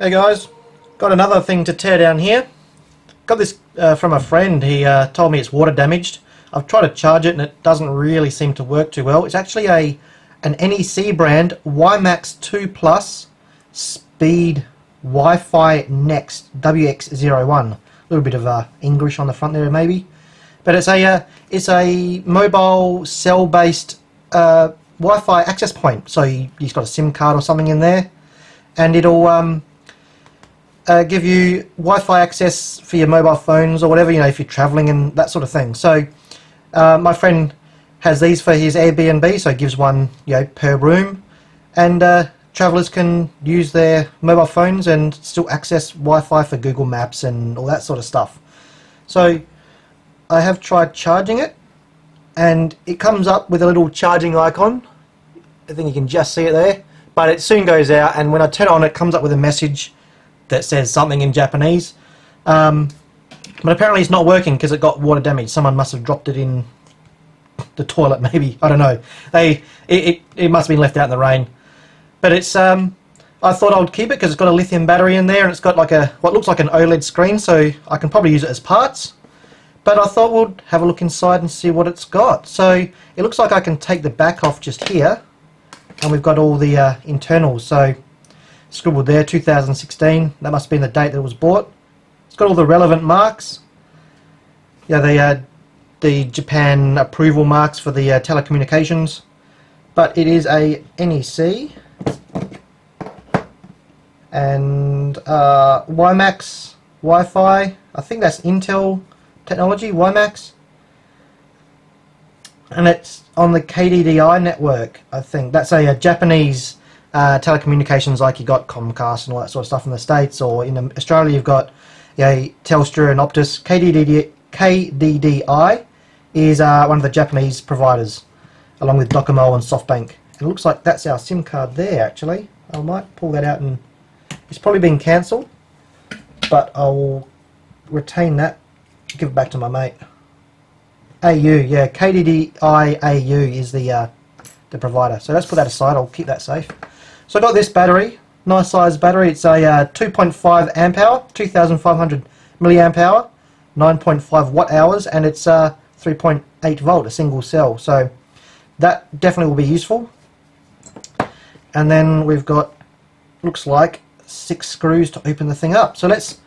Hey guys, got another thing to tear down here. Got this uh, from a friend. He uh, told me it's water damaged. I've tried to charge it and it doesn't really seem to work too well. It's actually a an NEC brand WiMAX 2 Plus Speed Wi-Fi Next WX01. A little bit of uh, English on the front there maybe, but it's a uh, it's a mobile cell-based uh, Wi-Fi access point. So you, you've got a SIM card or something in there, and it'll um, uh, give you Wi-Fi access for your mobile phones or whatever, you know, if you're traveling and that sort of thing. So uh, my friend has these for his Airbnb, so gives one, you know, per room, and uh, travelers can use their mobile phones and still access Wi-Fi for Google Maps and all that sort of stuff. So I have tried charging it, and it comes up with a little charging icon. I think you can just see it there, but it soon goes out, and when I turn it on, it comes up with a message that says something in Japanese. Um, but apparently it's not working because it got water damage. Someone must have dropped it in the toilet, maybe. I don't know. They it, it, it must have been left out in the rain. But it's um, I thought I would keep it because it's got a lithium battery in there and it's got like a what looks like an OLED screen, so I can probably use it as parts. But I thought we'll have a look inside and see what it's got. So it looks like I can take the back off just here, and we've got all the uh, internals. So scribbled there 2016 that must have been the date that it was bought. It's got all the relevant marks. Yeah the uh, the Japan approval marks for the uh, telecommunications. But it is a NEC and uh, WiMAX Wi-Fi. I think that's Intel technology WiMAX and it's on the KDDI network I think. That's a, a Japanese uh, telecommunications like you got Comcast and all that sort of stuff in the States, or in Australia you've got yeah, Telstra and Optus. KDD, KDDI is uh, one of the Japanese providers, along with Docomo and SoftBank. It looks like that's our SIM card there actually. I might pull that out and it's probably been cancelled, but I'll retain that, give it back to my mate. AU, yeah, KDDI AU is the uh, the provider. So let's put that aside. I'll keep that safe. So I got this battery, nice size battery. It's a uh, 2.5 amp hour, 2,500 milliamp hour, 9.5 watt hours, and it's uh, 3.8 volt, a single cell. So that definitely will be useful. And then we've got, looks like, six screws to open the thing up. So let's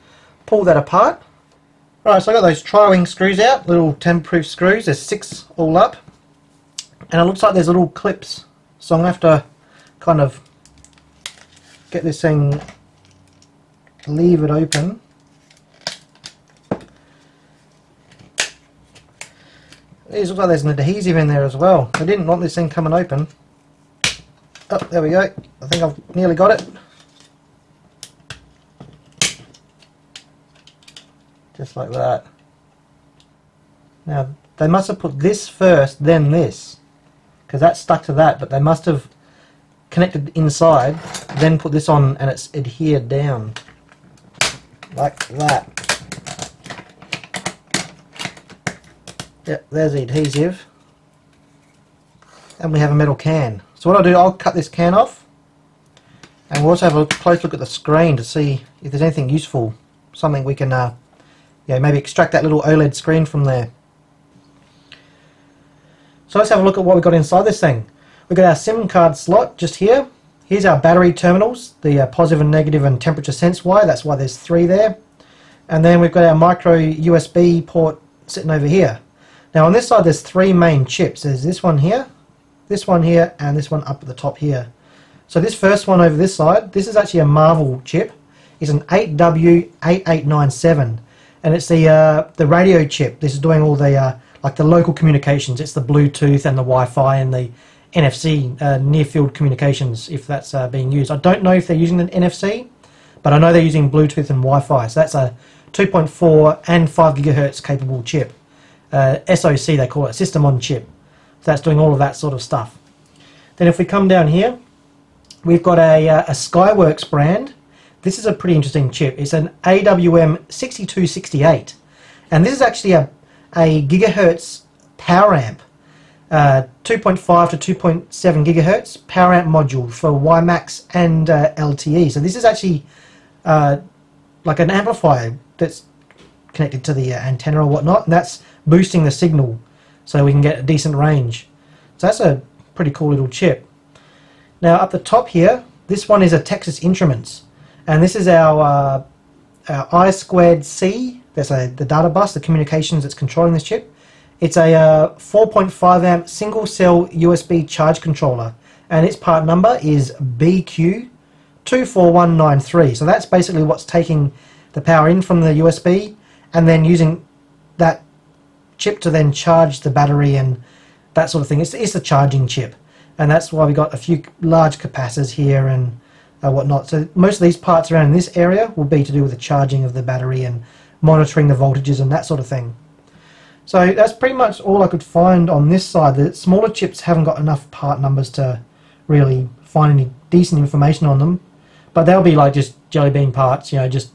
pull that apart. Alright, so I got those tri-wing screws out, little tamper-proof screws. There's six all up. And it looks like there's little clips. So I'm going to have to kind of get this thing, leave it open. It looks like there's an adhesive in there as well. I didn't want this thing coming open. Oh, there we go. I think I've nearly got it. Just like that. Now, they must have put this first, then this. Because that's stuck to that, but they must have connected inside, then put this on and it's adhered down. Like that. Yep, there's the adhesive. And we have a metal can. So what I'll do, I'll cut this can off. And we'll also have a close look at the screen to see if there's anything useful. Something we can, uh, yeah, maybe extract that little OLED screen from there. So let's have a look at what we've got inside this thing. We've got our SIM card slot just here. Here's our battery terminals, the uh, positive and negative and temperature sense wire. That's why there's three there. And then we've got our micro USB port sitting over here. Now on this side there's three main chips. There's this one here, this one here, and this one up at the top here. So this first one over this side, this is actually a Marvell chip. It's an 8W8897 and it's the uh, the radio chip. This is doing all the uh, like the local communications. It's the Bluetooth and the Wi-Fi and the NFC, uh, near field communications, if that's uh, being used. I don't know if they're using the NFC, but I know they're using Bluetooth and Wi-Fi. So that's a 2.4 and 5 gigahertz capable chip. Uh, SoC they call it, system on chip. So that's doing all of that sort of stuff. Then if we come down here, we've got a, uh, a Skyworks brand. This is a pretty interesting chip. It's an AWM6268. And this is actually a, a gigahertz power amp uh, 2.5 to 2.7 gigahertz power amp module for WiMAX and uh, LTE. So this is actually uh, like an amplifier that's connected to the uh, antenna or whatnot, and that's boosting the signal so we can get a decent range. So that's a pretty cool little chip. Now up the top here, this one is a Texas Instruments, and this is our, uh, our I squared C. That's a, the data bus, the communications that's controlling this chip. It's a uh, 4.5 amp single cell USB charge controller, and its part number is BQ24193. So that's basically what's taking the power in from the USB and then using that chip to then charge the battery and that sort of thing. It's, it's a charging chip and that's why we got a few large capacitors here and uh, whatnot. So most of these parts around in this area will be to do with the charging of the battery and monitoring the voltages and that sort of thing. So that's pretty much all I could find on this side. The smaller chips haven't got enough part numbers to really find any decent information on them. But they'll be like just jelly bean parts, you know, just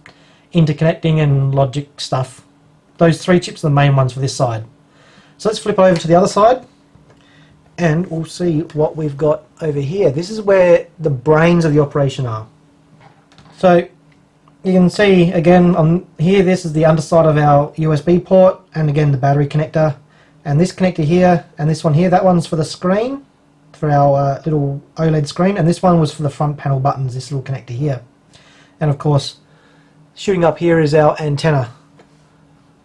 interconnecting and logic stuff. Those three chips are the main ones for this side. So let's flip over to the other side and we'll see what we've got over here. This is where the brains of the operation are. So you can see again on here this is the underside of our USB port and again the battery connector. And this connector here and this one here that one's for the screen for our uh, little OLED screen and this one was for the front panel buttons this little connector here. And of course shooting up here is our antenna.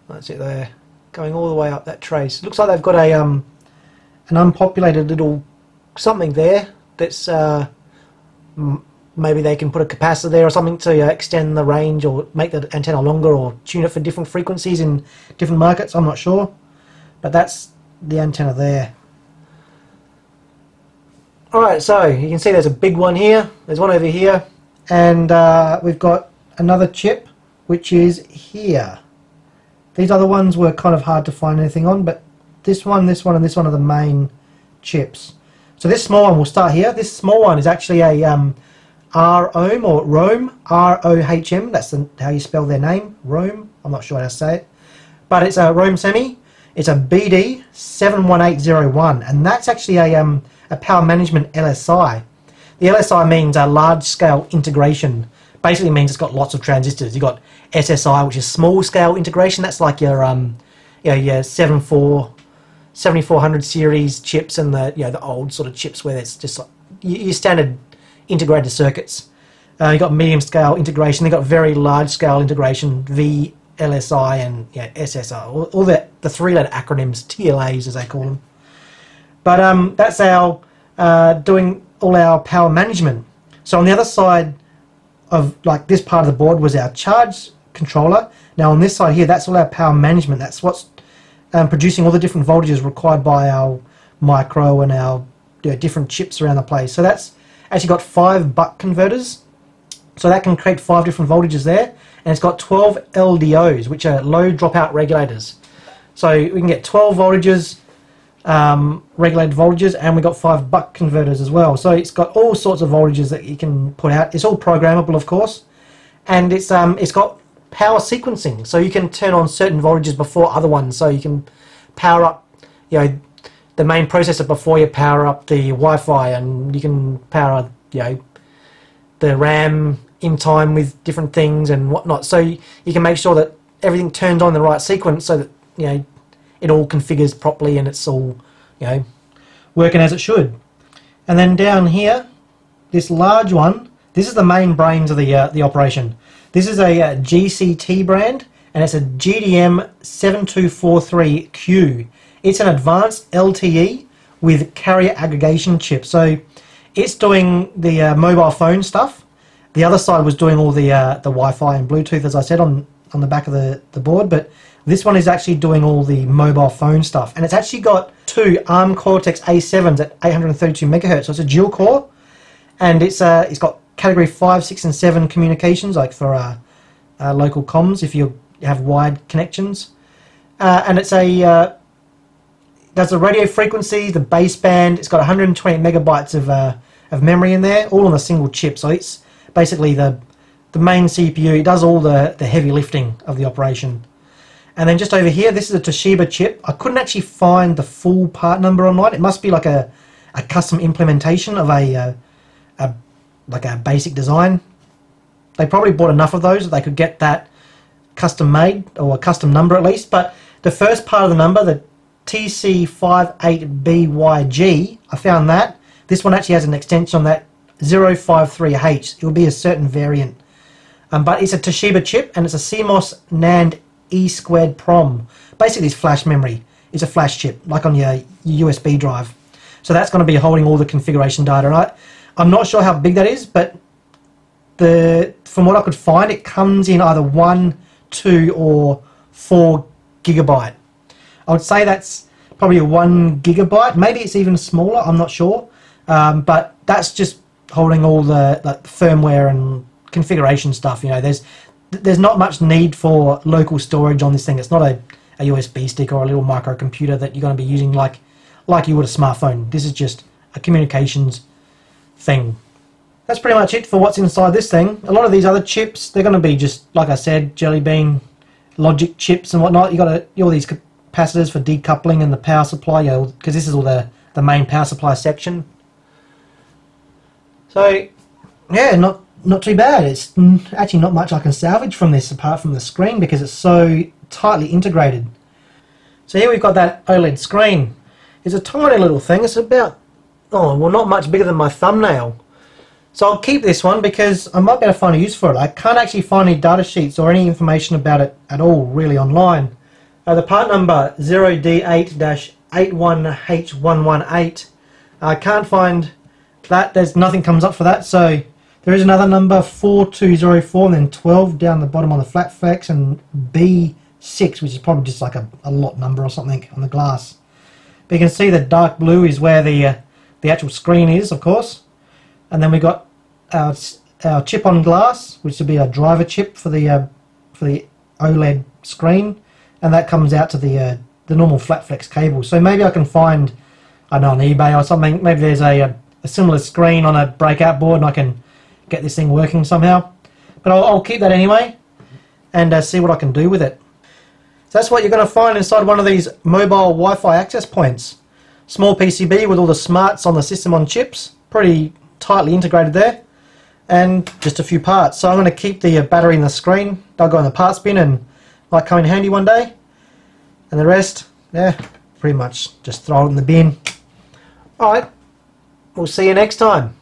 That's it there going all the way up that trace. Looks like they've got a um, an unpopulated little something there that's uh, maybe they can put a capacitor there or something to uh, extend the range or make the antenna longer or tune it for different frequencies in different markets I'm not sure but that's the antenna there alright so you can see there's a big one here there's one over here and uh, we've got another chip which is here these other ones were kind of hard to find anything on but this one, this one, and this one are the main chips. So this small one will start here. This small one is actually a um, ROM or Rome, R-O-H-M. That's the, how you spell their name, Rome. I'm not sure how to say it. But it's a Rome semi. It's a BD71801, and that's actually a, um, a power management LSI. The LSI means a large-scale integration. Basically means it's got lots of transistors. You've got SSI, which is small-scale integration. That's like your um, you know, your 7.4 7400 series chips and the you know the old sort of chips where it's just like your standard integrated circuits. Uh, you got medium scale integration. They got very large scale integration, VLSI and yeah, SSI. All, all the the three letter acronyms, TLAs as they call them. But um, that's our uh, doing all our power management. So on the other side of like this part of the board was our charge controller. Now on this side here, that's all our power management. That's what's um, producing all the different voltages required by our micro and our you know, different chips around the place. So that's actually got five buck converters. So that can create five different voltages there. And it's got 12 LDOs, which are low dropout regulators. So we can get 12 voltages, um, regulated voltages, and we've got five buck converters as well. So it's got all sorts of voltages that you can put out. It's all programmable, of course. And it's, um, it's got power sequencing. So you can turn on certain voltages before other ones. So you can power up, you know, the main processor before you power up the Wi-Fi, and you can power, you know, the RAM in time with different things and whatnot. So you, can make sure that everything turns on the right sequence, so that you know it all configures properly and it's all, you know, working as it should. And then down here, this large one, this is the main brains of the uh, the operation. This is a, a uh, GCT brand and it's a GDM 7243Q. It's an advanced LTE with carrier aggregation chip. So it's doing the uh, mobile phone stuff. The other side was doing all the uh, the Wi-Fi and Bluetooth, as I said on on the back of the, the board. But this one is actually doing all the mobile phone stuff, and it's actually got two ARM Cortex A7s at 832 megahertz. So it's a dual core, and it's uh, it's got category 5, 6 and 7 communications, like for uh, uh, local comms if you have wired connections. Uh, and it's a uh, does the radio frequency, the baseband. It's got 120 megabytes of uh, of memory in there, all on a single chip. So it's basically the the main CPU. It does all the the heavy lifting of the operation. And then just over here, this is a Toshiba chip. I couldn't actually find the full part number online. It must be like a, a custom implementation of a, a, uh, a like a basic design. they probably bought enough of those that they could get that custom made or a custom number at least. But the first part of the number, the TC58BYG, I found that. This one actually has an extension on that 053H. It will be a certain variant. Um, but it's a Toshiba chip and it's a CMOS NAND E squared PROM. Basically, it's flash memory. It's a flash chip, like on your, USB drive. So that's going to be holding all the configuration data. And I, I'm not sure how big that is, but the from what I could find, it comes in either one, two, or four gigabyte. I would say that's probably a one gigabyte. Maybe it's even smaller. I'm not sure, um, but that's just holding all the firmware and configuration stuff. You know, there's there's not much need for local storage on this thing. It's not a, a USB stick or a little microcomputer that you're going to be using like like you would a smartphone. This is just a communications thing. That's pretty much it for what's inside this thing. A lot of these other chips, they're going to be just, like I said, Jelly Bean, logic chips and whatnot. you got all these capacitors for decoupling and the power supply, you know, because this is all the, the main power supply section. So, yeah, not not too bad. It's actually not much I can salvage from this apart from the screen because it's so tightly integrated. So here we've got that OLED screen. It's a tiny little thing. It's about, oh, well, not much bigger than my thumbnail. So I'll keep this one because I might be able to find a use for it. I can't actually find any data sheets or any information about it at all really online. Uh, the part number 0D8-81H118, I can't find that. There's nothing comes up for that. So there is another number 4204 and then 12 down the bottom on the flat flex and B6 which is probably just like a, a lot number or something on the glass. But you can see the dark blue is where the uh, the actual screen is of course and then we got our, our chip on glass, which will be a driver chip for the uh, for the OLED screen, and that comes out to the uh, the normal flat flex cable. So maybe I can find, I know on eBay or something. Maybe there's a, a similar screen on a breakout board, and I can get this thing working somehow. But I'll, I'll keep that anyway, and uh, see what I can do with it. So that's what you're going to find inside one of these mobile Wi-Fi access points. Small PCB with all the smarts on the system on chips. Pretty tightly integrated there and just a few parts. So I'm going to keep the uh, battery in the screen, they'll go in the parts bin and might come in handy one day. And the rest, yeah, pretty much just throw it in the bin. Alright, we'll see you next time.